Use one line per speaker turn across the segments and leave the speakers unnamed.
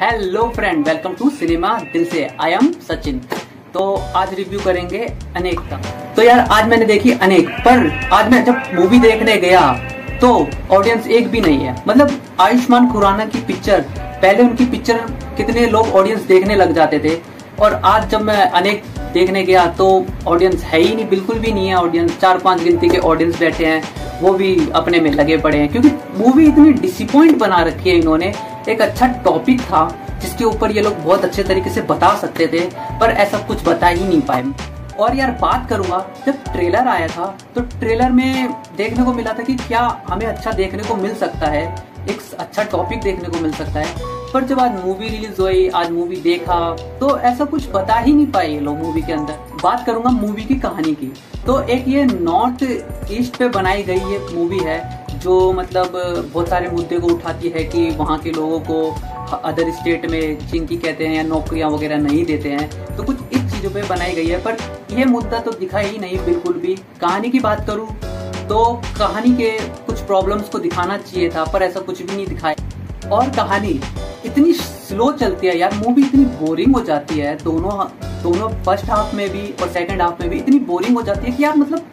Hello friend welcome to cinema दिल से I am Sachin तो आज रिव्यू करेंगे अनेक का। तो यार, आज मैंने देखी अनेक, पर आज मैं जब मूवी देखने गया तो ऑडियंस एक भी नहीं है। मतलब आयुष्मान खुराना की पिक्चर पहले उनकी पिक्चर कितने लोग ऑडियंस देखने लग जाते थे, और आज जब मैं अनेक देखने गया तो ऑडियंस है ही नहीं, बिल्कुल भी नहीं है ऑडियंस चार पाँच गिनती के ऑडियंस बैठे हैं, वो भी अपने में लगे पड़े हैं, क्योंकि मूवी इतनी डिसअपॉइंट बना रखी है इन्होंने एक अच्छा टॉपिक था, जिसके ऊपर ये लोग बहुत अच्छे तरीके से बता सकते थे, पर ऐसा कुछ बता ही नहीं पाए। और यार, बात करूँगा, जब ट्रेलर आया था तो ट्रेलर में देखने को मिला था कि क्या हमें अच्छा देखने को मिल सकता है, एक अच्छा टॉपिक देखने को मिल सकता है। पर जब आज मूवी रिलीज़ हुई, आज मूवी देखा तो ऐसा कुछ बता ही नहीं पाए ये लोग मूवी के अंदर। बात करूँगा मूवी की कहानी की। तो एक ये नॉर्थ ईस्ट पे बनाई गई ये मूवी है जो मतलब बहुत सारे मुद्दे को उठाती है कि वहाँ के लोगों को अदर स्टेट में चिंकी कहते हैं या नौकरियाँ वगैरह नहीं देते हैं तो कुछ इस चीज़ों पे बनाई गई है। पर यह मुद्दा तो दिखा ही नहीं बिल्कुल भी। कहानी की बात करूँ तो कहानी के कुछ प्रॉब्लम्स को दिखाना चाहिए था, पर ऐसा कुछ भी नहीं दिखाया। और कहानी इतनी स्लो चलती है यार मूवी इतनी बोरिंग हो जाती है। दोनों दोनों फ़र्स्ट हाफ़ में भी और सेकंड हाफ़ में भी इतनी बोरिंग हो जाती है कि यार मतलब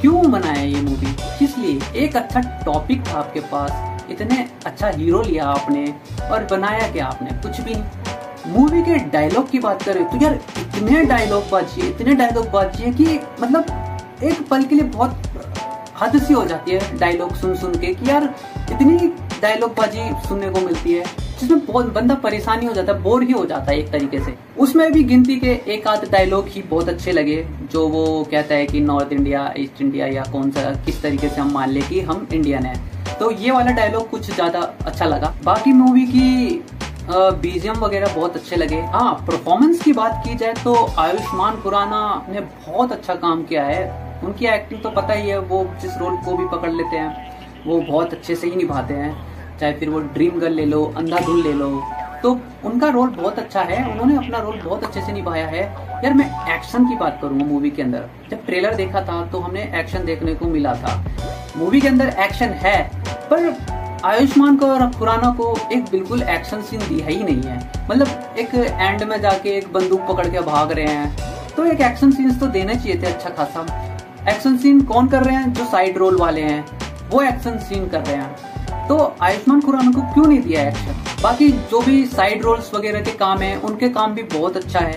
क्यों बनाया ये मूवी किस लिए? एक अच्छा टॉपिक था आपके पास। इतने अच्छा हीरो लिया आपने और बनाया क्या आपने? कुछ भी मूवी के डायलॉग की बात करें तो यार, इतने डायलॉग बाजी इतने डायलॉग बाजी कि मतलब एक पल के लिए बहुत हद सी हो जाती है डायलॉग सुन सुन के कि यार, इतनी डायलॉग बाजी सुनने को मिलती है। जिसमें बहुत, बंदा परेशानी हो जाता है, बोर ही हो जाता है एक तरीके से। उसमें भी गिनती के एक आध डायलॉग ही बहुत अच्छे लगे, जो वो कहता है कि नॉर्थ इंडिया ईस्ट इंडिया या कौन सा, किस तरीके से हम मान ले कि हम इंडियन है। तो ये वाला डायलॉग कुछ ज़्यादा अच्छा लगा। बाकी मूवी की बीजियम वगैरह बहुत अच्छे लगे। हाँ परफॉर्मेंस की बात की जाए तो आयुष्मान खुराना ने बहुत अच्छा काम किया है। उनकी एक्टिंग तो पता ही है, वो जिस रोल को भी पकड़ लेते हैं, वो बहुत अच्छे से ही निभाते हैं। चाहे फिर वो ड्रीम गर्ल ले लो, अंधाधुन ले लो। तो उनका रोल बहुत अच्छा है, उन्होंने अपना रोल बहुत अच्छे से निभाया है। यार, मैं एक्शन की बात करूँगा मूवी के अंदर। जब ट्रेलर देखा था तो हमने एक्शन देखने को मिला था। मूवी के अंदर एक्शन है, पर आयुष्मान को और खुराना को एक बिल्कुल एक्शन सीन दिया ही नहीं है। मतलब एक एंड में जाके एक बंदूक पकड़ के भाग रहे हैं। तो एक एक्शन सीन तो देने चाहिए थे अच्छा खासा। एक्शन सीन कौन कर रहे हैं? जो साइड रोल वाले हैं। वो एक्शन सीन कर रहे हैं। तो आयुष्मान खुराना को क्यों नहीं दिया एक्शन बाकी जो भी साइड रोल्स वगैरह के काम है, उनके काम भी बहुत अच्छा है।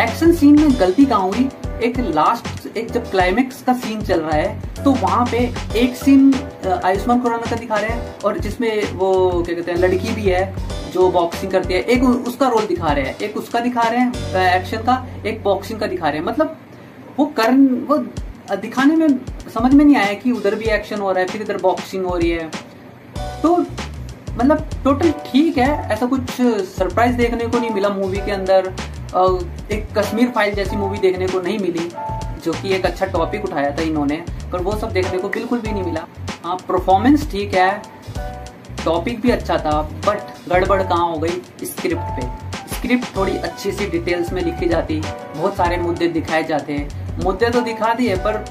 एक्शन सीन में गलती कहाँ हुई? एक लास्ट एक जब क्लाइमेक्स का सीन चल रहा है तो वहाँ पे एक सीन आयुष्मान खुराना का दिखा रहे हैं, और जिसमें वो, क्या कहते हैं, लड़की भी है, जो बॉक्सिंग करती है, एक उसका रोल दिखा रहे हैं। एक उसका दिखा रहे हैं एक्शन का, एक बॉक्सिंग का दिखा रहे हैं। मतलब वो करण, वो दिखाने में समझ में नहीं आया कि उधर भी एक्शन हो रहा है, फिर इधर बॉक्सिंग हो रही है। तो मतलब टोटल ठीक है, ऐसा कुछ सरप्राइज़ देखने को नहीं मिला मूवी के अंदर। एक कश्मीर फ़ाइल जैसी मूवी देखने को नहीं मिली, जो कि एक अच्छा टॉपिक उठाया था इन्होंने, पर वो सब देखने को बिल्कुल भी नहीं मिला। हाँ परफॉर्मेंस ठीक है टॉपिक भी अच्छा था बट गड़बड़ कहाँ हो गई स्क्रिप्ट पे? स्क्रिप्ट थोड़ी अच्छी सी डिटेल्स में लिखी जाती, बहुत सारे मुद्दे दिखाए जाते। मुद्दे तो दिखा दिए, पर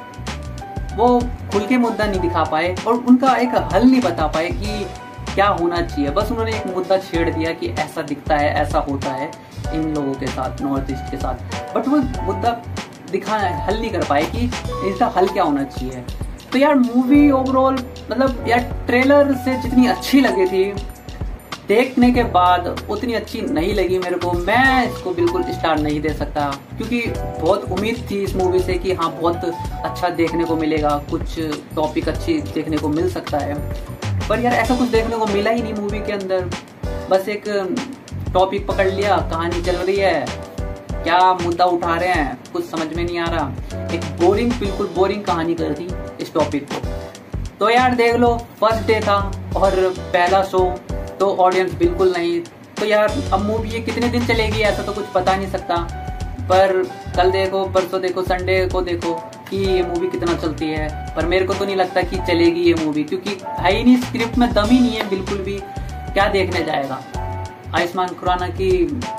वो खुल के मुद्दा नहीं दिखा पाए और उनका एक हल नहीं बता पाए कि क्या होना चाहिए। बस उन्होंने एक मुद्दा छेड़ दिया कि ऐसा दिखता है, ऐसा होता है इन लोगों के साथ, नॉर्थ ईस्ट के साथ। बट वो मुद्दा दिखा, हल नहीं कर पाए कि इसका हल क्या होना चाहिए। तो यार मूवी ओवरऑल मतलब यार ट्रेलर से जितनी अच्छी लगी थी देखने के बाद उतनी अच्छी नहीं लगी मेरे को। मैं इसको बिल्कुल स्टार नहीं दे सकता, क्योंकि बहुत उम्मीद थी इस मूवी से कि हाँ बहुत अच्छा देखने को मिलेगा, कुछ टॉपिक अच्छी देखने को मिल सकता है। पर यार, ऐसा कुछ देखने को मिला ही नहीं मूवी के अंदर। बस एक टॉपिक पकड़ लिया, कहानी चल रही है। क्या मुद्दा उठा रहे हैं, कुछ समझ में नहीं आ रहा। एक बोरिंग बिल्कुल बोरिंग कहानी कर दी इस टॉपिक को। तो यार, देख लो फ़र्स्ट डे था और पहला शो तो ऑडियंस बिल्कुल नहीं। तो यार, अब मूवी ये कितने दिन चलेगी? ऐसा तो कुछ पता नहीं सकता। पर कल देखो, परसों देखो, संडे को देखो कि ये मूवी कितना चलती है। पर मेरे को तो नहीं लगता कि चलेगी ये मूवी क्योंकि है ही नहीं स्क्रिप्ट में दम ही नहीं है, बिल्कुल भी। क्या देखने जाएगा? आयुष्मान खुराना की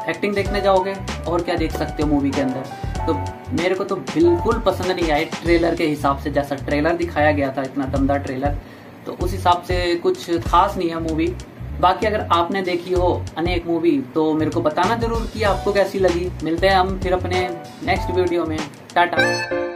एक्टिंग देखने जाओगे और क्या देख सकते हो मूवी के अंदर? तो मेरे को तो बिल्कुल पसंद नहीं आए ट्रेलर के हिसाब से। जैसा ट्रेलर दिखाया गया था, इतना दमदार ट्रेलर तो उस हिसाब से कुछ खास नहीं है मूवी बाकी अगर आपने देखी हो अनेक मूवी तो मेरे को बताना ज़रूर कि आपको कैसी लगी। मिलते हैं हम फिर अपने नेक्स्ट वीडियो में। टाटा।